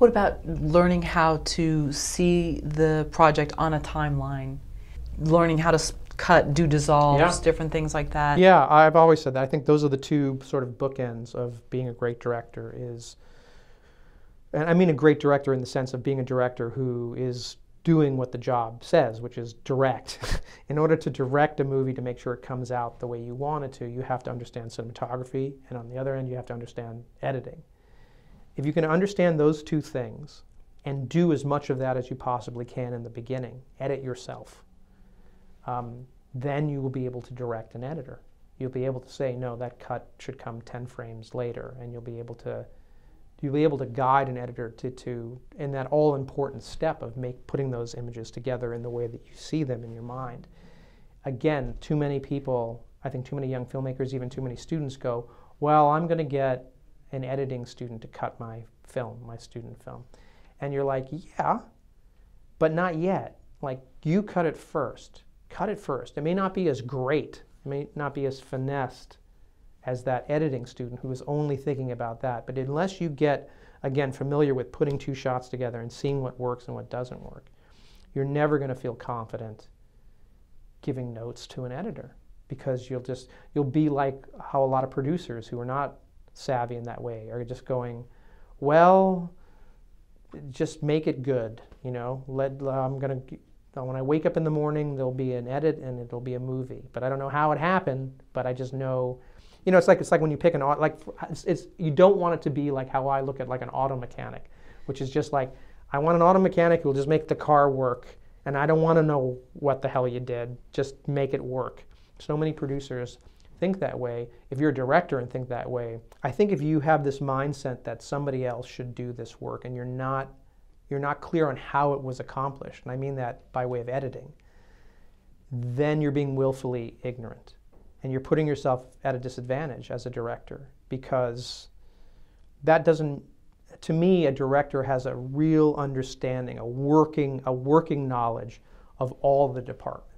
What about learning how to see the project on a timeline? Learning how to cut, do dissolves, Yeah. different things like that. Yeah, I've always said that. I think those are the two sort of bookends of being a great director is and I mean a great director in the sense of being a director who is doing what the job says, which is direct. in order to direct a movie to make sure it comes out the way you want it to, you have to understand cinematography, and on the other end, you have to understand editing. If you can understand those two things and do as much of that as you possibly can in the beginning, edit yourself, um, then you will be able to direct an editor. You'll be able to say, no, that cut should come 10 frames later, and you'll be able to you'll be able to guide an editor to, to in that all important step of make putting those images together in the way that you see them in your mind. Again, too many people, I think too many young filmmakers, even too many students go, well, I'm going to get an editing student to cut my film, my student film. And you're like, yeah, but not yet. Like, you cut it first. Cut it first. It may not be as great, it may not be as finessed as that editing student who is only thinking about that. But unless you get, again, familiar with putting two shots together and seeing what works and what doesn't work, you're never going to feel confident giving notes to an editor because you'll just you'll be like how a lot of producers who are not savvy in that way are just going well just make it good you know? Let i'm to when i wake up in the morning there'll be an edit and it'll be a movie. But i don't know how it happened but i just know you know it's like it's like when you pick an auto like it's, it's you don't want it to be like how i look at like an auto mechanic which is just like i want an auto mechanic who'll just make the car work and i don't want to know what the hell you did just make it work. So many producers think that way if you're a director and think that way i think if you have this mindset that somebody else should do this work and you're not you're not clear on how it was accomplished and i mean that by way of editing then you're being willfully ignorant. And you're putting yourself at a disadvantage as a director because that doesn't to me a director has a real understanding a working a working knowledge of all the departments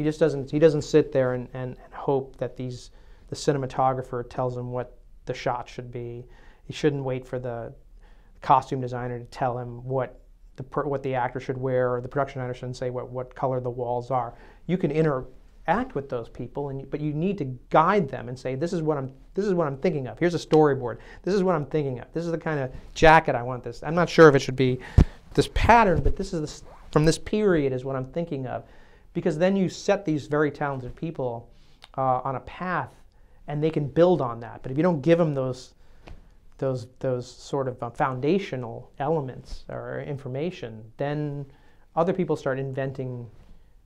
he just doesn't he doesn't sit there and, and, and hope that these the cinematographer tells him what the shot should be. He shouldn't wait for the costume designer to tell him what the what the actor should wear or the production designer shouldn't say what, what color the walls are. You can interact with those people and but you need to guide them and say this is what I'm this is what I'm thinking of. Here's a storyboard. This is what I'm thinking of. This is the kind of jacket I want this. I'm not sure if it should be this pattern but this is from this period is what I'm thinking of because then you set these very talented people uh, on a path and they can build on that but if you don't give them those those those sort of uh, foundational elements or information then other people start inventing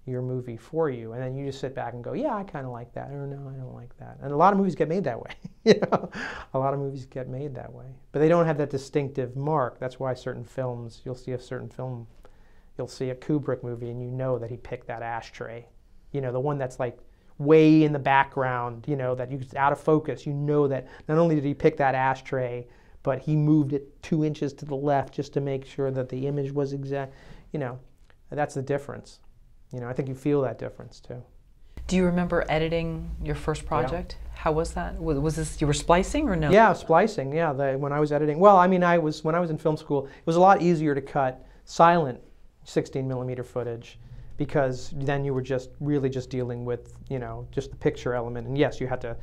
your movie for you, and then you just sit back and go, "Yeah, I kind of like that," or "No, I don't like that." And a lot of movies get made that way. you know, a lot of movies get made that way, but they don't have that distinctive mark. That's why certain films, you'll see a certain film, you'll see a Kubrick movie, and you know that he picked that ashtray. You know, the one that's like way in the background. You know, that you out of focus. You know that not only did he pick that ashtray, but he moved it two inches to the left just to make sure that the image was exact. You know, that's the difference. You know, I think you feel that difference too. Do you remember editing your first project? Yeah. How was that? Was, was, this you were splicing or no? Yeah, splicing. Yeah, the, when I was editing. Well, I mean, I was when I was in film school. It was a lot easier to cut silent 16 millimeter footage because then you were just really just dealing with you know just the picture element. And yes, you had to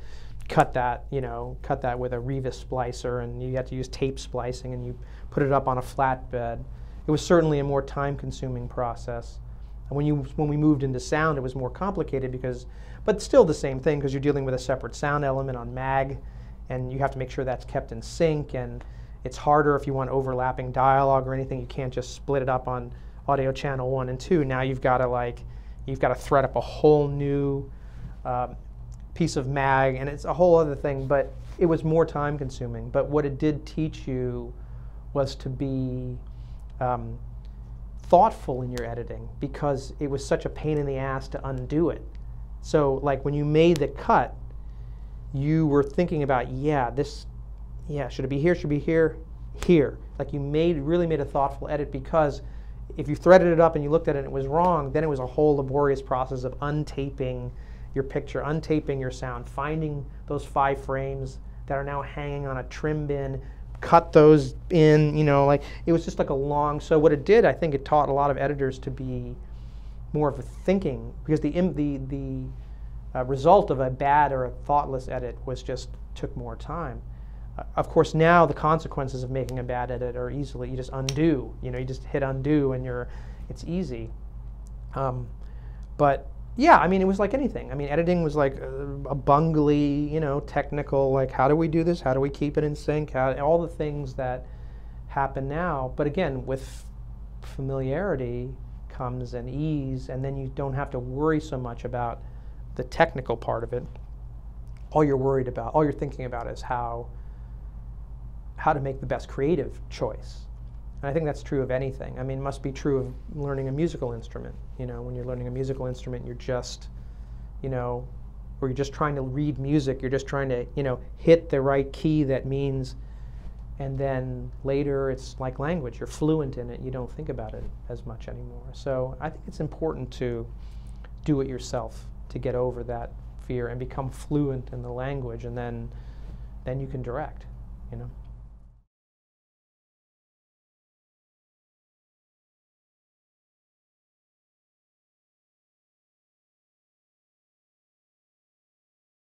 cut that you know cut that with a Rivas splicer, and you had to use tape splicing, and you put it up on a flatbed. It was certainly a more time-consuming process. And when you when we moved into sound, it was more complicated because, but still the same thing because you're dealing with a separate sound element on mag, and you have to make sure that's kept in sync. And it's harder if you want overlapping dialogue or anything. You can't just split it up on audio channel one and two. Now you've got to like, you've got to thread up a whole new um, piece of mag, and it's a whole other thing. But it was more time consuming. But what it did teach you was to be um, thoughtful in your editing because it was such a pain in the ass to undo it. So like when you made the cut, you were thinking about, yeah, this, yeah, should it be here? Should it be here? Here. Like you made really made a thoughtful edit because if you threaded it up and you looked at it and it was wrong, then it was a whole laborious process of untaping your picture, untaping your sound, finding those five frames that are now hanging on a trim bin, cut those in, you know, like it was just like a long. So what it did, I think, it taught a lot of editors to be more of a thinking because the the the uh, result of a bad or a thoughtless edit was just took more time. Uh, of course, now the consequences of making a bad edit are easily you just undo. You know, you just hit undo and you're it's easy. Um, but yeah, I mean, it was like anything. I mean, editing was like a, a bungly, you know, technical. Like, how do we do this? How do we keep it in sync? How, all the things that happen now. But again, with familiarity comes an ease, and then you don't have to worry so much about the technical part of it. All you're worried about, all you're thinking about, is how how to make the best creative choice. And I think that's true of anything. I mean, it must be true of learning a musical instrument. You know, when you're learning a musical instrument, you're just, you know, or you're just trying to read music, you're just trying to, you know, hit the right key that means, and then later it's like language, you're fluent in it, you don't think about it as much anymore. So I think it's important to do it yourself to get over that fear and become fluent in the language, and then, then you can direct, you know.